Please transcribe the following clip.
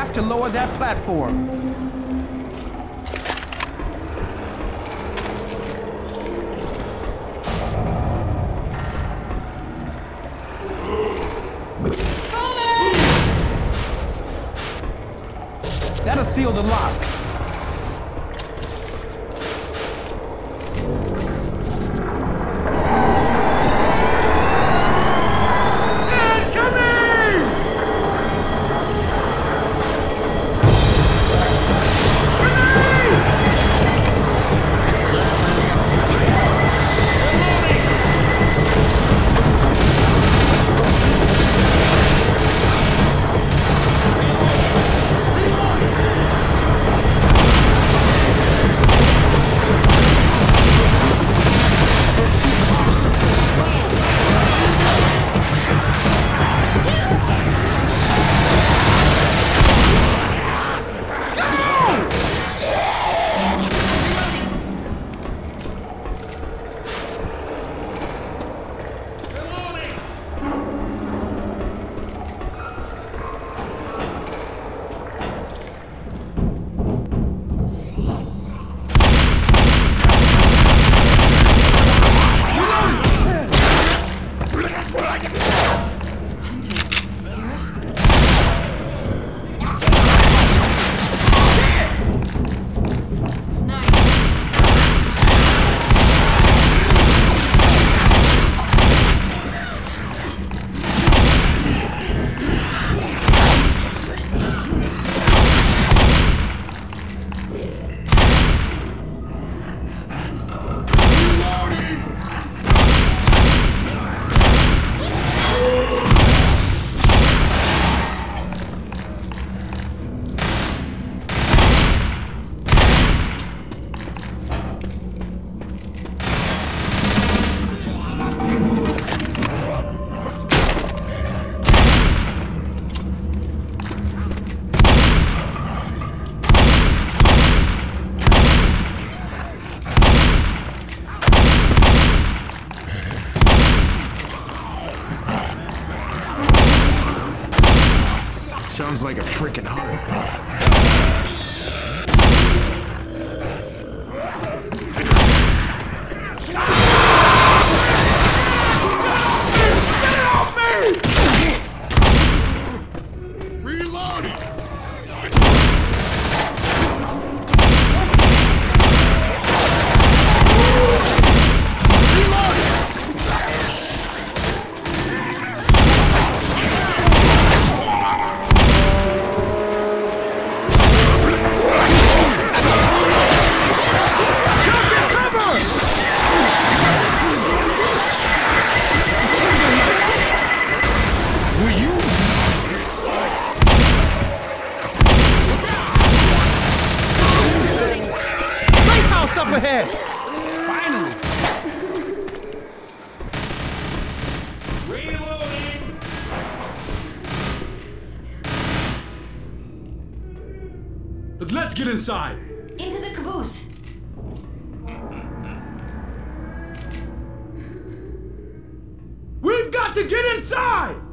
have to lower that platform. That'll seal the lock. Like a freaking hunter. Get inside! Into the caboose. We've got to get inside!